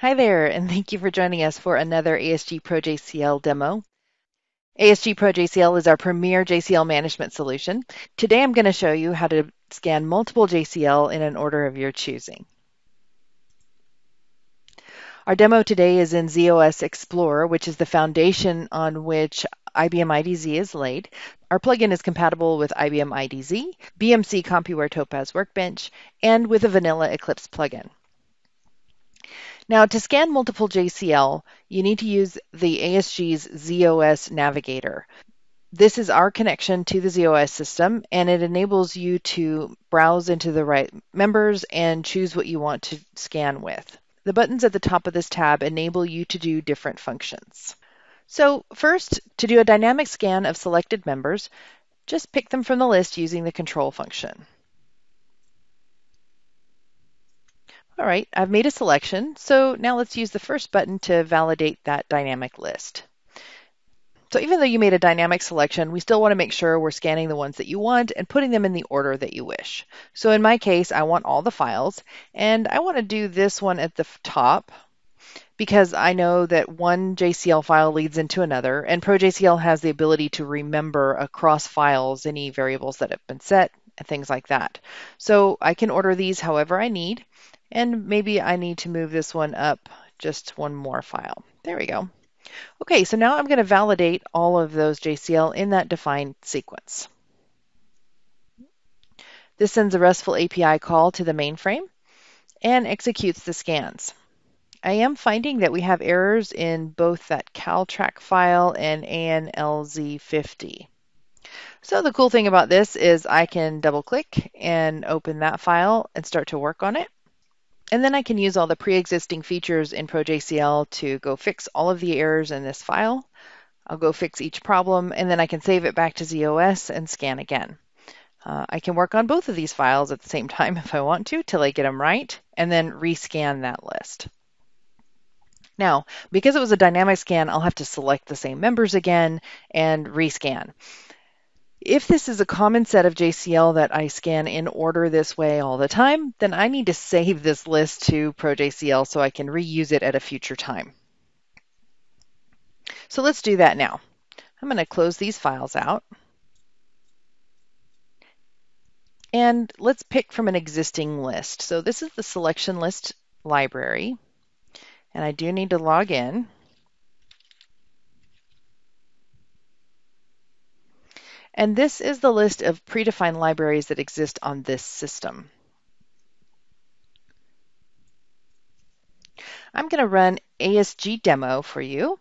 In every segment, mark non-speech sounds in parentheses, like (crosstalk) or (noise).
Hi there, and thank you for joining us for another ASG Pro JCL demo. ASG Pro JCL is our premier JCL management solution. Today I'm going to show you how to scan multiple JCL in an order of your choosing. Our demo today is in ZOS Explorer, which is the foundation on which IBM IDz is laid. Our plugin is compatible with IBM IDz, BMC Compuware Topaz Workbench, and with a vanilla Eclipse plugin. Now, to scan multiple JCL, you need to use the ASG's ZOS Navigator. This is our connection to the ZOS system, and it enables you to browse into the right members and choose what you want to scan with. The buttons at the top of this tab enable you to do different functions. So first, to do a dynamic scan of selected members, just pick them from the list using the control function. All right, I've made a selection, so now let's use the first button to validate that dynamic list. So even though you made a dynamic selection, we still want to make sure we're scanning the ones that you want and putting them in the order that you wish. So in my case, I want all the files, and I want to do this one at the top because I know that one JCL file leads into another, and ProJCL has the ability to remember across files any variables that have been set and things like that. So I can order these however I need. And maybe I need to move this one up just one more file. There we go. Okay, so now I'm going to validate all of those JCL in that defined sequence. This sends a RESTful API call to the mainframe and executes the scans. I am finding that we have errors in both that CalTrack file and ANLZ50. So the cool thing about this is I can double click and open that file and start to work on it. And then I can use all the pre-existing features in ProJCL to go fix all of the errors in this file. I'll go fix each problem, and then I can save it back to ZOS and scan again. Uh, I can work on both of these files at the same (laughs) time if I want to, till I get them right, and then rescan that list. Now, because it was a dynamic scan, I'll have to select the same members again and rescan. If this is a common set of JCL that I scan in order this way all the time, then I need to save this list to ProJCL so I can reuse it at a future time. So let's do that now. I'm going to close these files out. And let's pick from an existing list. So this is the selection list library. And I do need to log in. And this is the list of predefined libraries that exist on this system. I'm going to run ASG demo for you,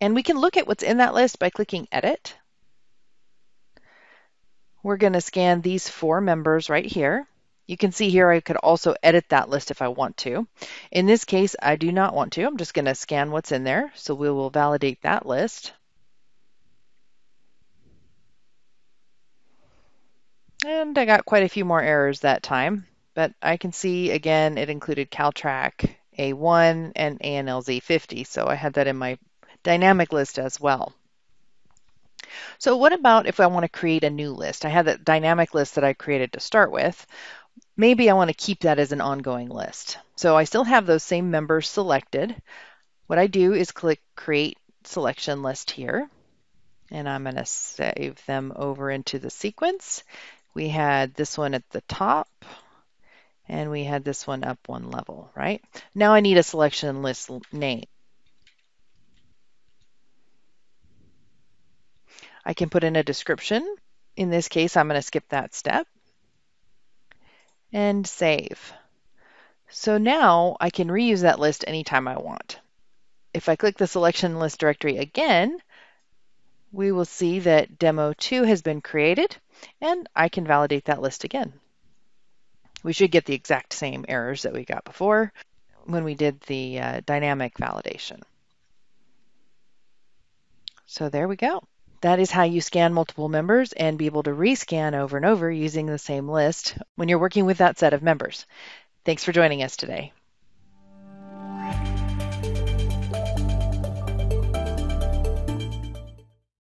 and we can look at what's in that list by clicking Edit. We're going to scan these four members right here. You can see here I could also edit that list if I want to. In this case, I do not want to. I'm just going to scan what's in there. So we will validate that list. And I got quite a few more errors that time, but I can see again it included CalTrack A1 and ANLZ50, so I had that in my dynamic list as well. So what about if I want to create a new list? I had that dynamic list that I created to start with. Maybe I want to keep that as an ongoing list. So I still have those same members selected. What I do is click Create Selection List here, and I'm going to save them over into the sequence we had this one at the top and we had this one up one level, right? Now I need a selection list name. I can put in a description. In this case, I'm going to skip that step and save. So now I can reuse that list anytime I want. If I click the selection list directory again, we will see that demo 2 has been created and I can validate that list again. We should get the exact same errors that we got before when we did the uh, dynamic validation. So there we go. That is how you scan multiple members and be able to rescan over and over using the same list when you're working with that set of members. Thanks for joining us today.